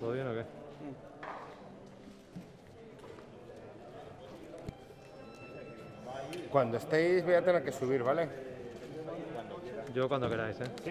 ¿Todo bien o qué? Cuando estéis voy a tener que subir, ¿vale? Yo cuando queráis, ¿eh? Sí.